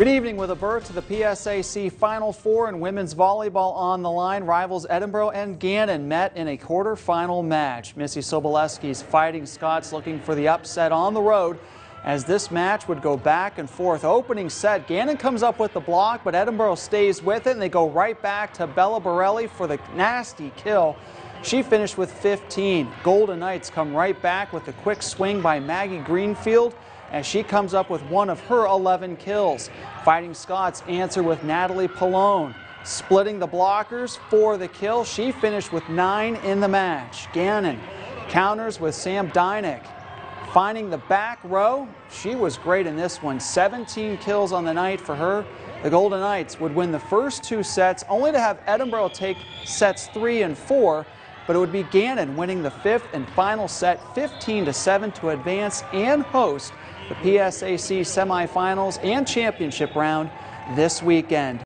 Good evening with a berth to the PSAC Final Four and women's volleyball on the line. Rivals Edinboro and Gannon met in a quarterfinal match. Missy Sobolewski's Fighting Scots looking for the upset on the road as this match would go back and forth. Opening set, Gannon comes up with the block, but Edinboro stays with it, and they go right back to Bella Borelli for the nasty kill. She finished with 15. Golden Knights come right back with a quick swing by Maggie Greenfield as she comes up with one of her 11 kills. Fighting Scots answer with Natalie Pallone. Splitting the blockers for the kill, she finished with nine in the match. Gannon counters with Sam Dynick. Finding the back row, she was great in this one. 17 kills on the night for her. The Golden Knights would win the first two sets, only to have Edinboro take sets three and four, but it would be Gannon winning the fifth and final set 15 to 7 to advance and host the PSAC semifinals and championship round this weekend.